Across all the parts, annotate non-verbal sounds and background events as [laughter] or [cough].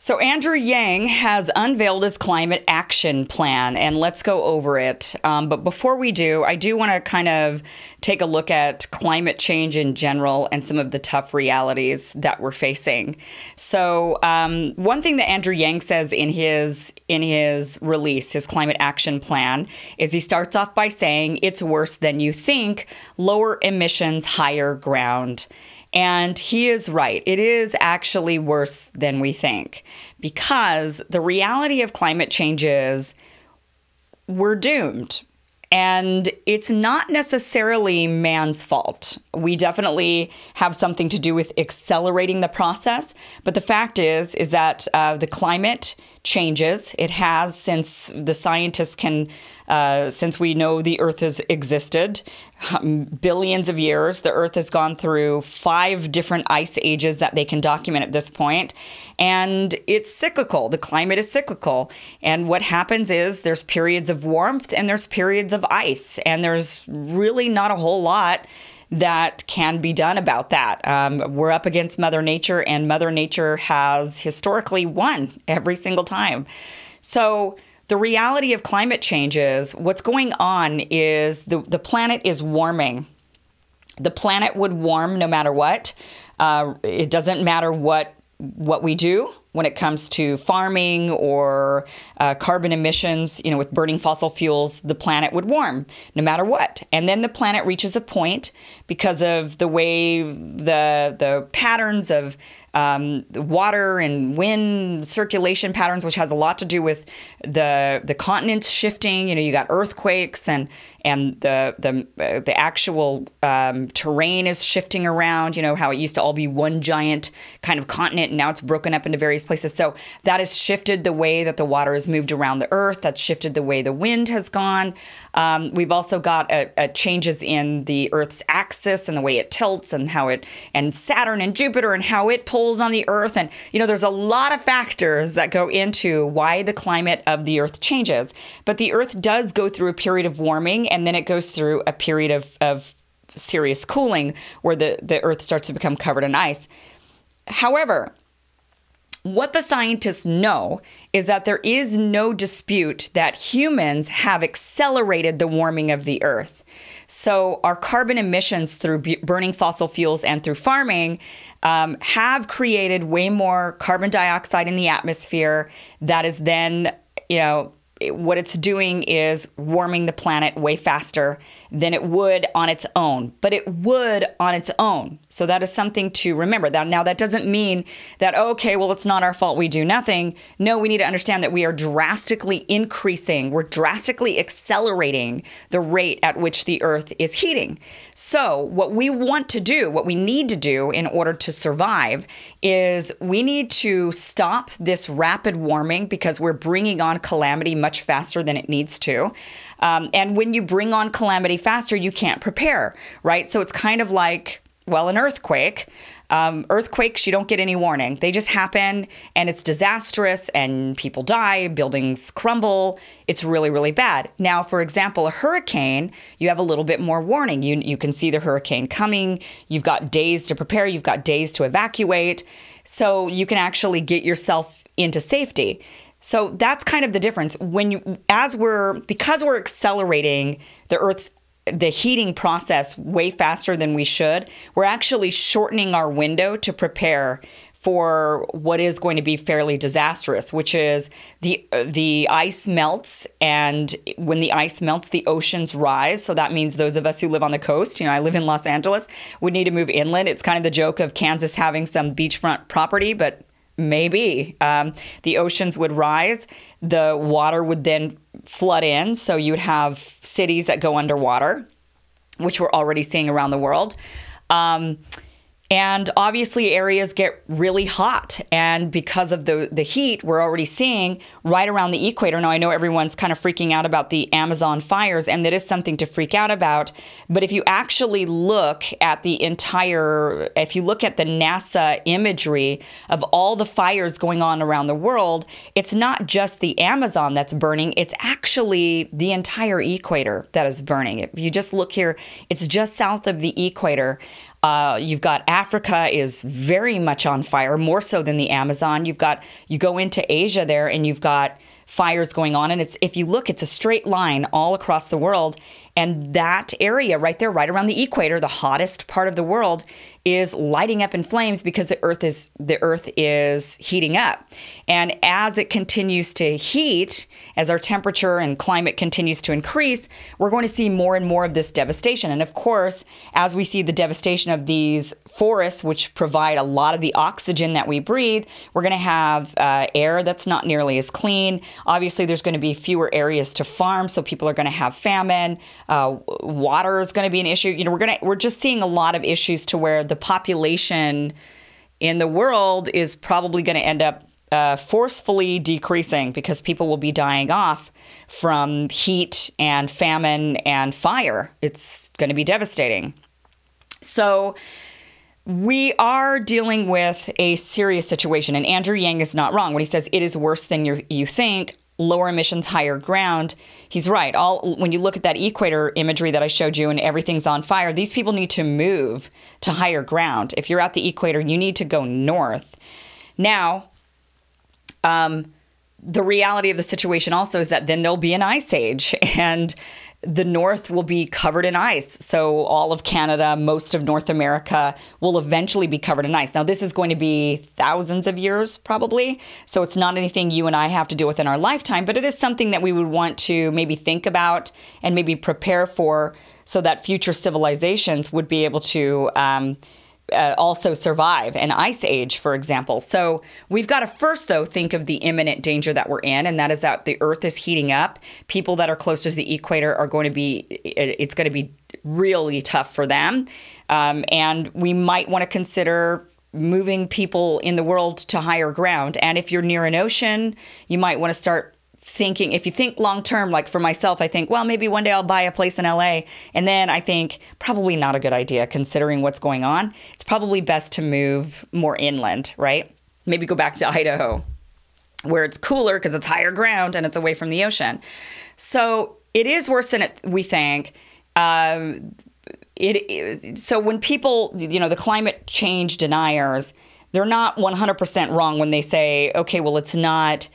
So, Andrew Yang has unveiled his climate action plan, and let's go over it. Um, but before we do, I do want to kind of take a look at climate change in general and some of the tough realities that we're facing. So, um, one thing that Andrew Yang says in his in his release, his climate action plan, is he starts off by saying it's worse than you think. Lower emissions, higher ground. And he is right. It is actually worse than we think because the reality of climate change is we're doomed. And it's not necessarily man's fault. We definitely have something to do with accelerating the process. But the fact is, is that uh, the climate changes. It has since the scientists can, uh, since we know the Earth has existed, um, billions of years. The Earth has gone through five different ice ages that they can document at this point, and it's cyclical. The climate is cyclical, and what happens is there's periods of warmth and there's periods of ice, and there's really not a whole lot that can be done about that. Um, we're up against Mother Nature, and Mother Nature has historically won every single time. So, the reality of climate change is what's going on is the, the planet is warming. The planet would warm no matter what. Uh, it doesn't matter what what we do when it comes to farming or uh, carbon emissions, you know, with burning fossil fuels, the planet would warm no matter what. And then the planet reaches a point because of the way the the patterns of um, water and wind circulation patterns, which has a lot to do with the the continents shifting. You know, you got earthquakes and and the the uh, the actual um, terrain is shifting around. You know how it used to all be one giant kind of continent, and now it's broken up into various places. So that has shifted the way that the water has moved around the Earth. That's shifted the way the wind has gone. Um, we've also got a, a changes in the Earth's axis and the way it tilts, and how it and Saturn and Jupiter and how it pulls on the Earth. And you know, there's a lot of factors that go into why the climate of the Earth changes. But the Earth does go through a period of warming and then it goes through a period of, of serious cooling where the, the earth starts to become covered in ice. However, what the scientists know is that there is no dispute that humans have accelerated the warming of the earth. So, our carbon emissions through burning fossil fuels and through farming um, have created way more carbon dioxide in the atmosphere that is then, you know, what it's doing is warming the planet way faster than it would on its own, but it would on its own. So that is something to remember. That now that doesn't mean that okay, well it's not our fault we do nothing. No, we need to understand that we are drastically increasing, we're drastically accelerating the rate at which the earth is heating. So, what we want to do, what we need to do in order to survive is we need to stop this rapid warming because we're bringing on calamity much faster than it needs to. Um, and when you bring on calamity faster, you can't prepare, right? So it's kind of like, well, an earthquake. Um, earthquakes, you don't get any warning. They just happen and it's disastrous and people die, buildings crumble. It's really, really bad. Now, for example, a hurricane, you have a little bit more warning. You, you can see the hurricane coming. You've got days to prepare, you've got days to evacuate. So you can actually get yourself into safety. So that's kind of the difference. When you, as we're, because we're accelerating the Earth's the heating process way faster than we should, we're actually shortening our window to prepare for what is going to be fairly disastrous, which is the the ice melts, and when the ice melts, the oceans rise. So that means those of us who live on the coast, you know, I live in Los Angeles, would need to move inland. It's kind of the joke of Kansas having some beachfront property, but Maybe. Um, the oceans would rise, the water would then flood in. So you would have cities that go underwater, which we're already seeing around the world. Um, and obviously, areas get really hot. And because of the, the heat, we're already seeing right around the equator. Now, I know everyone's kind of freaking out about the Amazon fires, and that is something to freak out about. But if you actually look at the entire, if you look at the NASA imagery of all the fires going on around the world, it's not just the Amazon that's burning, it's actually the entire equator that is burning. If you just look here, it's just south of the equator. Uh, you've got Africa is very much on fire, more so than the Amazon. You've got you go into Asia there, and you've got fires going on, and it's if you look, it's a straight line all across the world, and that area right there, right around the equator, the hottest part of the world, is lighting up in flames because the earth is the earth is heating up. And as it continues to heat, as our temperature and climate continues to increase, we're going to see more and more of this devastation. And of course, as we see the devastation of these forests, which provide a lot of the oxygen that we breathe, we're going to have uh, air that's not nearly as clean. Obviously, there's going to be fewer areas to farm, so people are going to have famine. Uh, water is going to be an issue. You know, we're going to we're just seeing a lot of issues to where the population in the world is probably going to end up uh, forcefully decreasing because people will be dying off from heat and famine and fire. It's going to be devastating. So, we are dealing with a serious situation, and Andrew Yang is not wrong when he says it is worse than you you think lower emissions, higher ground. He's right. All when you look at that equator imagery that I showed you and everything's on fire, these people need to move to higher ground. If you're at the equator, you need to go north. Now, um, the reality of the situation also is that then there'll be an ice age [laughs] and the north will be covered in ice. So, all of Canada, most of North America will eventually be covered in ice. Now, this is going to be thousands of years probably. So, it's not anything you and I have to deal with in our lifetime, but it is something that we would want to maybe think about and maybe prepare for so that future civilizations would be able to. Um, uh, also survive an ice age, for example. So we've got to first, though, think of the imminent danger that we're in, and that is that the Earth is heating up. People that are close to the equator are going to be, it's going to be really tough for them. Um, and we might want to consider moving people in the world to higher ground. And if you're near an ocean, you might want to start thinking if you think long term like for myself i think well maybe one day i'll buy a place in la and then i think probably not a good idea considering what's going on. It's probably best to move more inland right? Maybe go back to [laughs] idaho where it's cooler because it's higher ground and it's away from the ocean. So it is worse than it, we think. Um, it, so when people you know the climate change deniers they're not 100% wrong when they say okay well it's not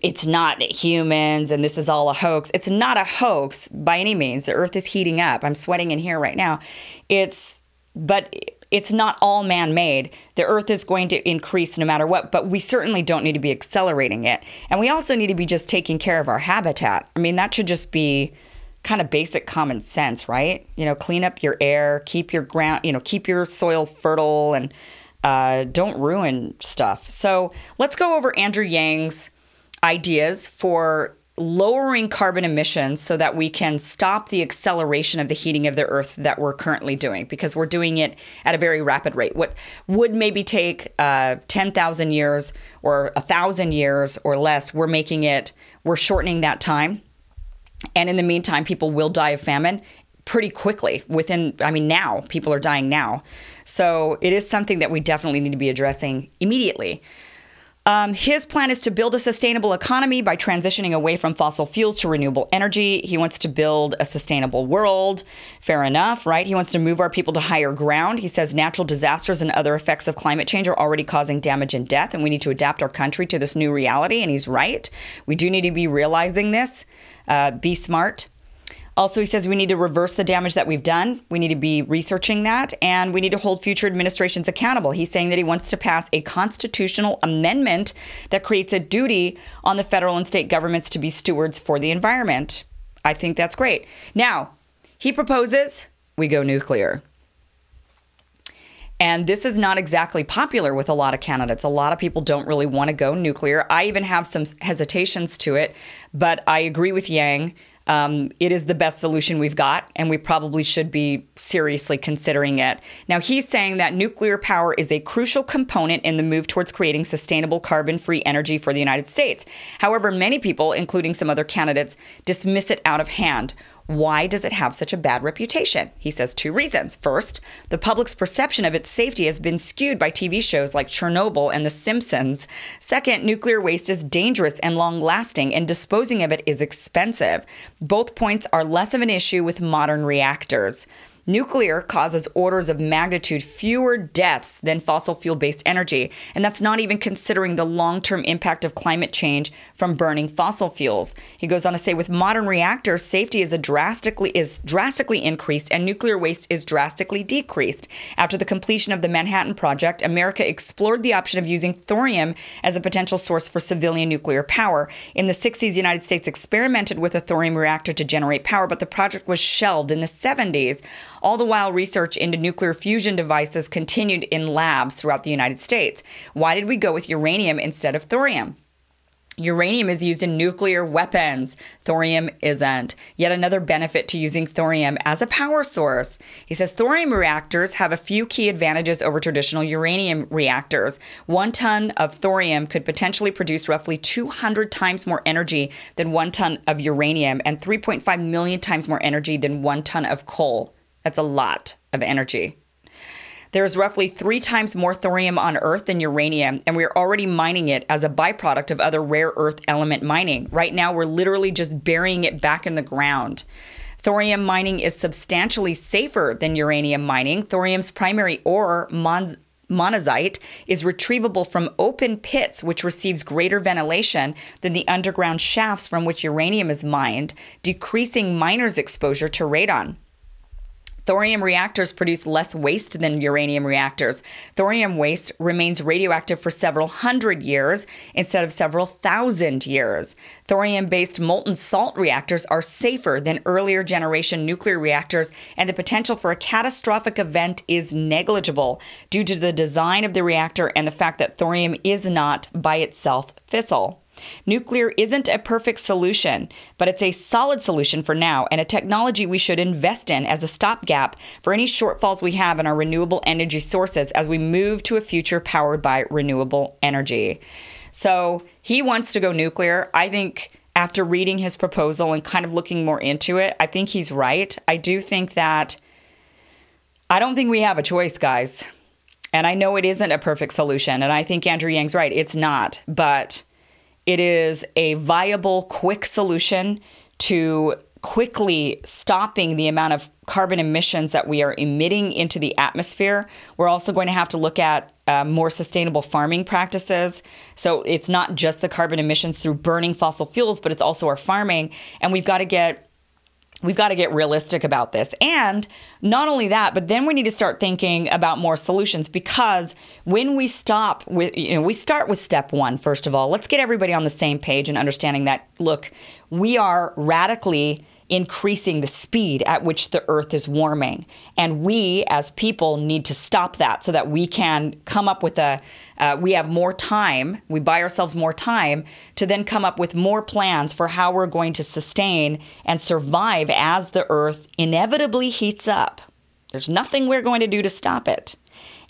it's not humans and this is all a hoax. It's not a hoax by any means. The earth is heating up. I'm sweating in here right now. It's but it's not all man-made. The earth is going to increase no matter what but we certainly don't need to be accelerating it. And we also need to be just taking care of our habitat. I mean that should just be kind of basic common sense right? You know clean up your air keep your ground you know keep your soil fertile and uh, don't ruin stuff. So let's go over Andrew Yang's ideas for lowering carbon emissions so that we can stop the acceleration of the heating of the earth that we're currently doing because we're doing it at a very rapid rate what would maybe take uh, 10,000 years or 1,000 years or less we're making it we're shortening that time and in the meantime people will die of famine pretty quickly within i mean now people are dying now so it is something that we definitely need to be addressing immediately. Um, his plan is to build a sustainable economy by transitioning away from fossil fuels to renewable energy. He wants to build a sustainable world. Fair enough, right? He wants to move our people to higher ground. He says natural disasters and other effects of climate change are already causing damage and death, and we need to adapt our country to this new reality. And he's right. We do need to be realizing this. Uh, be smart. Also, he says we need to reverse the damage that we've done. We need to be researching that, and we need to hold future administrations accountable. He's saying that he wants to pass a constitutional amendment that creates a duty on the federal and state governments to be stewards for the environment. I think that's great. Now, he proposes we go nuclear. And this is not exactly popular with a lot of candidates. A lot of people don't really want to go nuclear. I even have some hesitations to it, but I agree with Yang um, it is the best solution we've got, and we probably should be seriously considering it. Now, he's saying that nuclear power is a crucial component in the move towards creating sustainable carbon free energy for the United States. However, many people, including some other candidates, dismiss it out of hand. Why does it have such a bad reputation? He says two reasons. First, the public's perception of its safety has been skewed by TV shows like Chernobyl and The Simpsons. Second, nuclear waste is dangerous and long lasting, and disposing of it is expensive. Both points are less of an issue with modern reactors. Nuclear causes orders of magnitude fewer deaths than fossil fuel based energy, and that's not even considering the long term impact of climate change from burning fossil fuels. He goes on to say with modern reactors, safety is drastically is drastically increased and nuclear waste is drastically decreased. After the completion of the Manhattan Project, America explored the option of using thorium as a potential source for civilian nuclear power. In the 60s, the United States experimented with a thorium reactor to generate power, but the project was shelved in the 70s. All the while, research into nuclear fusion devices continued in labs throughout the United States. Why did we go with uranium instead of thorium? Uranium is used in nuclear weapons. Thorium isn't. Yet another benefit to using thorium as a power source. He says thorium reactors have a few key advantages over traditional uranium reactors. One ton of thorium could potentially produce roughly 200 times more energy than one ton of uranium and 3.5 million times more energy than one ton of coal. That's a lot of energy. There is roughly three times more thorium on Earth than uranium, and we're already mining it as a byproduct of other rare earth element mining. Right now, we're literally just burying it back in the ground. Thorium mining is substantially safer than uranium mining. Thorium's primary ore, mon- monazite, is retrievable from open pits, which receives greater ventilation than the underground shafts from which uranium is mined, decreasing miners' exposure to radon. Thorium reactors produce less waste than uranium reactors. Thorium waste remains radioactive for several hundred years instead of several thousand years. Thorium based molten salt reactors are safer than earlier generation nuclear reactors, and the potential for a catastrophic event is negligible due to the design of the reactor and the fact that thorium is not by itself fissile. Nuclear isn't a perfect solution, but it's a solid solution for now and a technology we should invest in as a stopgap for any shortfalls we have in our renewable energy sources as we move to a future powered by renewable energy. So he wants to go nuclear. I think after reading his proposal and kind of looking more into it, I think he's right. I do think that I don't think we have a choice, guys. And I know it isn't a perfect solution. And I think Andrew Yang's right. It's not. But it is a viable, quick solution to quickly stopping the amount of carbon emissions that we are emitting into the atmosphere. We're also going to have to look at uh, more sustainable farming practices. So it's not just the carbon emissions through burning fossil fuels, but it's also our farming. And we've got to get we've got to get realistic about this. And not only that, but then we need to start thinking about more solutions because when we stop with, you know, we start with step one, first of all, let's get everybody on the same page and understanding that, look, we are radically increasing the speed at which the earth is warming. And we as people need to stop that so that we can come up with a, uh, we have more time, we buy ourselves more time to then come up with more plans for how we're going to sustain and survive as the earth inevitably heats up. There's nothing we're going to do to stop it.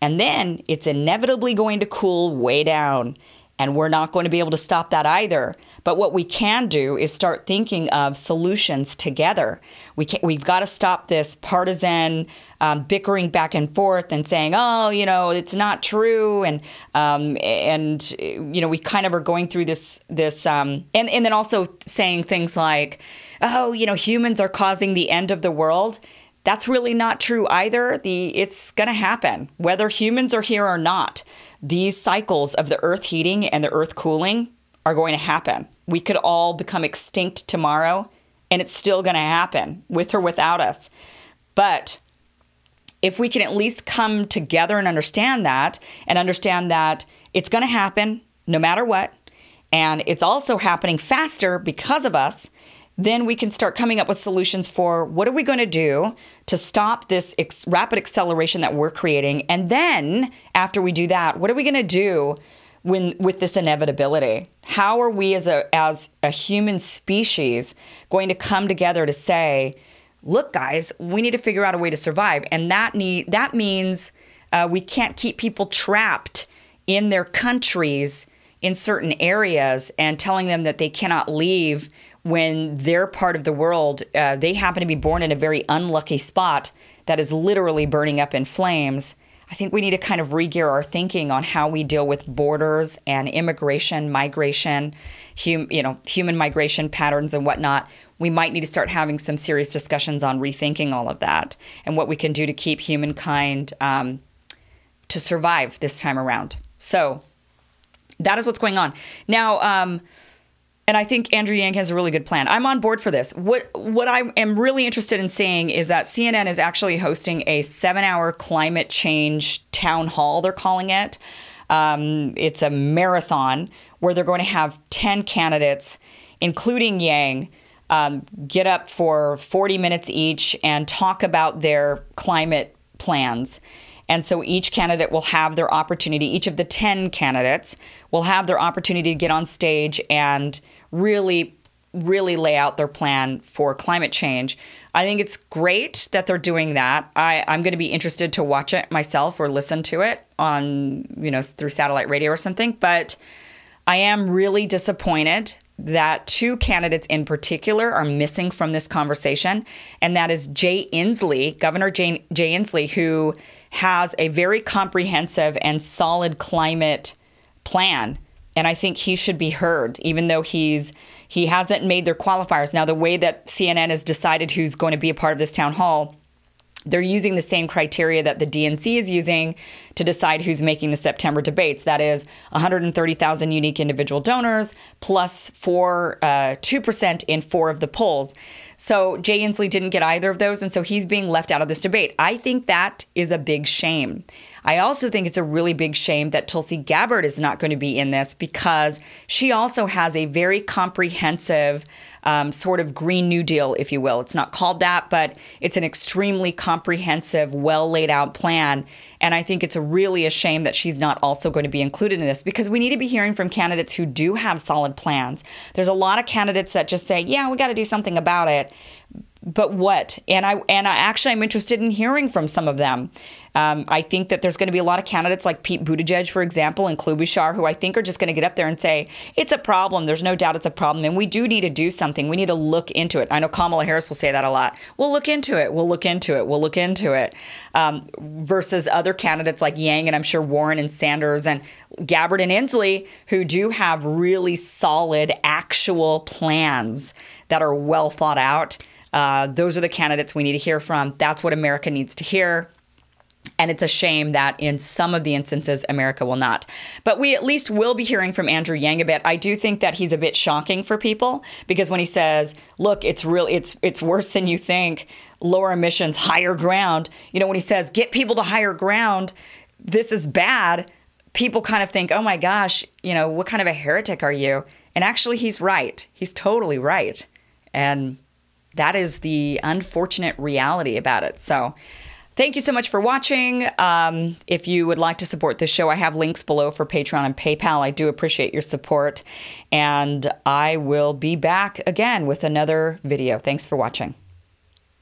And then it's inevitably going to cool way down. And we're not going to be able to stop that either. But what we can do is start thinking of solutions together. We can, we've got to stop this partisan um, bickering back and forth and saying, "Oh, you know, it's not true," and um, and you know, we kind of are going through this this um, and and then also saying things like, "Oh, you know, humans are causing the end of the world." That's really not true either. The it's going to happen whether humans are here or not. These cycles of the earth heating and the earth cooling are going to happen. We could all become extinct tomorrow, and it's still going to happen with or without us. But if we can at least come together and understand that, and understand that it's going to happen no matter what, and it's also happening faster because of us, then we can start coming up with solutions for what are we going to do to stop this ex- rapid acceleration that we're creating. And then after we do that, what are we going to do when with this inevitability. How are we as a as a human species going to come together to say look guys we need to figure out a way to survive and that need that means uh, we can't keep people trapped in their countries in certain areas and telling them that they cannot leave when their part of the world uh, they happen to be born in a very unlucky spot that is literally burning up in flames I think we need to kind of re-gear our thinking on how we deal with borders and immigration, migration, hum, you know, human migration patterns and whatnot. We might need to start having some serious discussions on rethinking all of that and what we can do to keep humankind um, to survive this time around. So that is what's going on now. Um, and I think Andrew Yang has a really good plan. I'm on board for this. What what I am really interested in seeing is that CNN is actually hosting a seven-hour climate change town hall. They're calling it. Um, it's a marathon where they're going to have ten candidates, including Yang, um, get up for 40 minutes each and talk about their climate plans. And so each candidate will have their opportunity, each of the 10 candidates will have their opportunity to get on stage and really really lay out their plan for climate change. I think it's great that they're doing that. I, I'm going to be interested to watch it myself or listen to it on, you know, through satellite radio or something. But I am really disappointed that two candidates in particular are missing from this conversation. And that is Jay Inslee, Governor Jay, Jay Inslee, who has a very comprehensive and solid climate plan and I think he should be heard, even though he's he hasn't made their qualifiers. Now, the way that CNN has decided who's going to be a part of this town hall, they're using the same criteria that the DNC is using to decide who's making the September debates. That is 130,000 unique individual donors plus four, uh, 2% in four of the polls. So Jay Inslee didn't get either of those, and so he's being left out of this debate. I think that is a big shame. I also think it's a really big shame that Tulsi Gabbard is not going to be in this because she also has a very comprehensive um, sort of Green New Deal, if you will. It's not called that, but it's an extremely comprehensive, well laid out plan. And I think it's really a shame that she's not also going to be included in this because we need to be hearing from candidates who do have solid plans. There's a lot of candidates that just say, yeah, we got to do something about it but what? And I and I actually I'm interested in hearing from some of them. Um, I think that there's going to be a lot of candidates like Pete Buttigieg, for example, and Klobuchar, who I think are just going to get up there and say it's a problem. There's no doubt it's a problem, and we do need to do something. We need to look into it. I know Kamala Harris will say that a lot. We'll look into it. We'll look into it. We'll look into it. Um, versus other candidates like Yang and I'm sure Warren and Sanders and Gabbard and Inslee, who do have really solid, actual plans that are well thought out. Uh, those are the candidates we need to hear from. That's what America needs to hear. And it's a shame that in some of the instances, America will not. But we at least will be hearing from Andrew Yang a bit. I do think that he's a bit shocking for people because when he says, look, it's real, it's it's worse than you think, lower emissions, higher ground, you know, when he says, get people to higher ground, this is bad, people kind of think, oh my gosh, you know, what kind of a heretic are you? And actually, he's right. He's totally right. And that is the unfortunate reality about it. So, Thank you so much for watching. Um, if you would like to support this show, I have links below for Patreon and PayPal. I do appreciate your support. And I will be back again with another video. Thanks for watching.